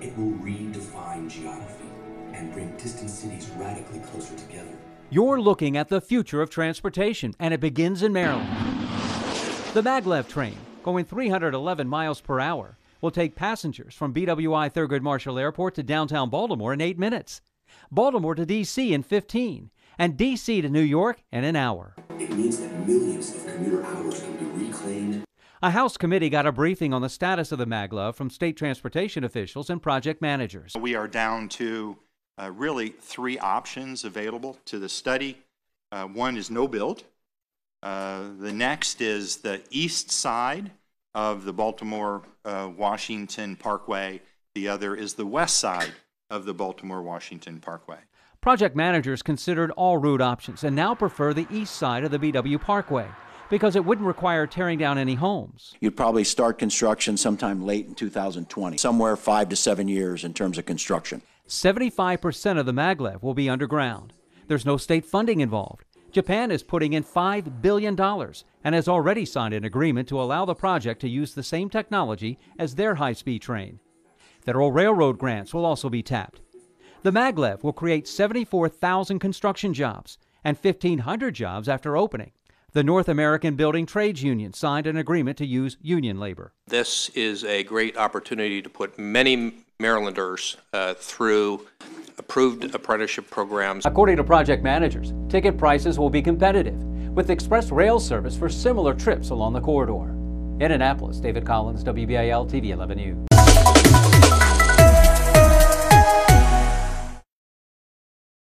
It will redefine geography and bring distant cities radically closer together. You're looking at the future of transportation, and it begins in Maryland. The maglev train, going 311 miles per hour, will take passengers from BWI Thurgood Marshall Airport to downtown Baltimore in eight minutes, Baltimore to D.C. in 15, and D.C. to New York in an hour. It means that millions of commuter hours can be reclaimed. A House committee got a briefing on the status of the maglev from state transportation officials and project managers. We are down to uh, really three options available to the study. Uh, one is no build. Uh, the next is the east side of the Baltimore uh, Washington Parkway. The other is the west side of the Baltimore Washington Parkway. Project managers considered all route options and now prefer the east side of the BW Parkway because it wouldn't require tearing down any homes. You'd probably start construction sometime late in 2020, somewhere five to seven years in terms of construction. 75% of the maglev will be underground. There's no state funding involved. Japan is putting in $5 billion and has already signed an agreement to allow the project to use the same technology as their high speed train. Federal railroad grants will also be tapped. The maglev will create 74,000 construction jobs and 1,500 jobs after opening. The North American Building Trades Union signed an agreement to use union labor. This is a great opportunity to put many Marylanders uh, through approved apprenticeship programs. According to project managers, ticket prices will be competitive, with express rail service for similar trips along the corridor. In Annapolis, David Collins, WBAL TV 11 News.